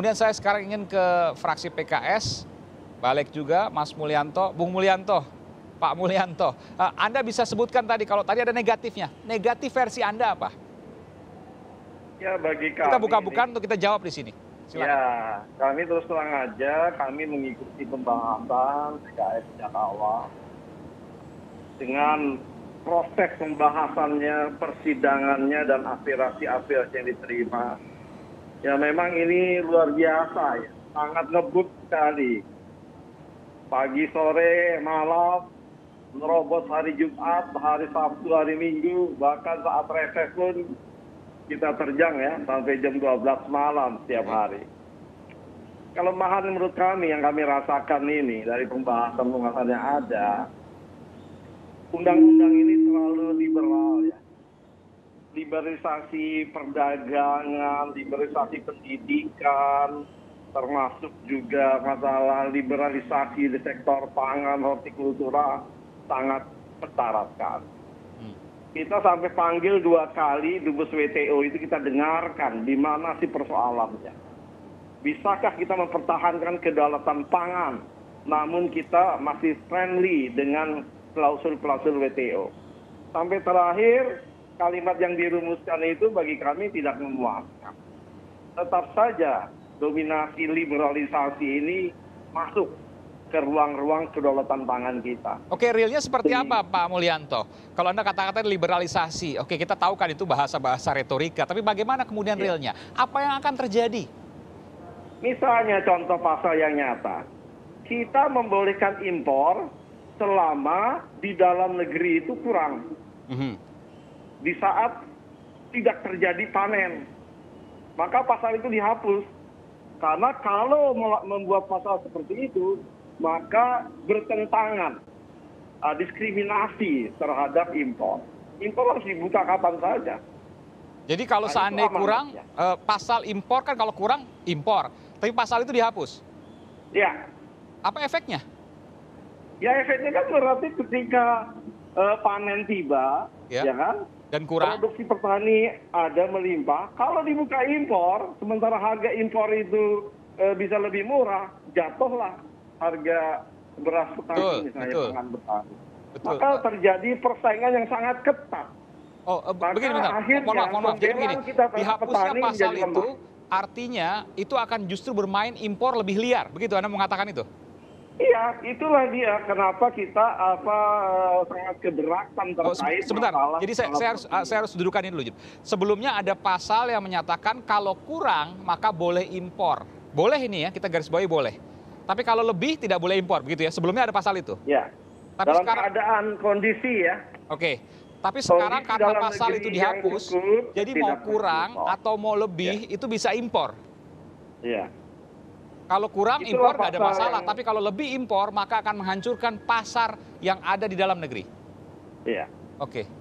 kemudian saya sekarang ingin ke fraksi PKS, balik juga Mas Mulyanto, Bung Mulyanto, Pak Mulyanto. Uh, anda bisa sebutkan tadi kalau tadi ada negatifnya. Negatif versi Anda apa? Ya bagi kami. Kita buka-bukaan untuk kita jawab di sini. Silakan. Ya, kami terus terang aja, kami mengikuti pembahasan PKS sejak awal dengan proses pembahasannya, persidangannya dan aspirasi-aspirasi yang diterima. Ya memang ini luar biasa ya, sangat ngebut sekali. Pagi, sore, malam, nerobos hari Jumat, hari Sabtu, hari Minggu, bahkan saat reses pun kita terjang ya sampai jam 12 malam setiap hari. Kelemahan menurut kami yang kami rasakan ini dari pembahasan-pembahasan yang ada, undang-undang ini terlalu liberal. Liberalisasi perdagangan, liberalisasi pendidikan, termasuk juga masalah liberalisasi di sektor pangan, hortikultura sangat syaratkan. Hmm. Kita sampai panggil dua kali dubes WTO itu kita dengarkan di mana sih persoalannya. Bisakah kita mempertahankan kedaulatan pangan, namun kita masih friendly dengan klausul-klausul WTO. Sampai terakhir kalimat yang dirumuskan itu bagi kami tidak memuaskan. Tetap saja dominasi liberalisasi ini masuk ke ruang-ruang kedaulatan pangan kita. Oke, realnya seperti apa Pak Mulyanto? Kalau Anda kata-kata liberalisasi, oke kita tahu kan itu bahasa-bahasa retorika, tapi bagaimana kemudian Ya. realnya? Apa yang akan terjadi? Misalnya contoh pasal yang nyata, kita membolehkan impor selama di dalam negeri itu kurang. Mhm. Di saat tidak terjadi panen, maka pasal itu dihapus. Karena kalau membuat pasal seperti itu, maka bertentangan uh, diskriminasi terhadap impor. Impor harus dibuka kapan saja. Jadi kalau Nah, seandainya kurang, eh, pasal impor kan kalau kurang, impor. Tapi pasal itu dihapus. Ya, Apa efeknya? ya efeknya kan berarti ketika uh, panen tiba, Ya. ya kan? Dan kurang? Produksi petani ada melimpah. Kalau dibuka impor, sementara harga impor itu eh, bisa lebih murah, jatuhlah harga beras petani Betul, misalnya betul. pangan petani. Betul. Maka terjadi persaingan yang sangat ketat. Oh, eh, Maka begini bentar. akhirnya Mohon maaf, mohon maaf. Jadi begini, dihapusnya pasal itu artinya itu akan justru bermain impor lebih liar. Begitu Anda mengatakan itu? Iya, itulah dia kenapa kita apa eh, sangat keberatan Oh, terkait sebentar. masalah Jadi saya, saya harus masalah saya harus dudukan ini dulu. Sebelumnya ada pasal yang menyatakan kalau kurang maka boleh impor. Boleh ini ya, kita garis bawahi boleh. Tapi kalau lebih tidak boleh impor, begitu ya. Sebelumnya ada pasal itu. Ya. Tapi Dalam sekarang keadaan kondisi ya, Oke. Tapi sekarang Kondisi karena pasal itu dihapus, cukup, jadi mau kurang atau mau lebih itu bisa impor. ya. Kalau kurang Itulah impor nggak ada masalah, yang- tapi kalau lebih impor maka akan menghancurkan pasar yang ada di dalam negeri. Iya. Oke.